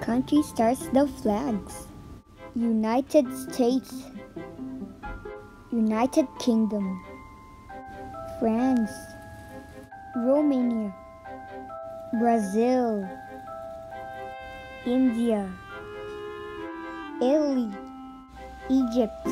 Country starts the flags. United States, United Kingdom, France, Romania, Brazil, India, Italy, Egypt,